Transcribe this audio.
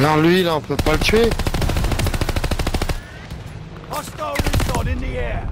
Non, lui, là, on peut pas le tuer. Hostile in the air.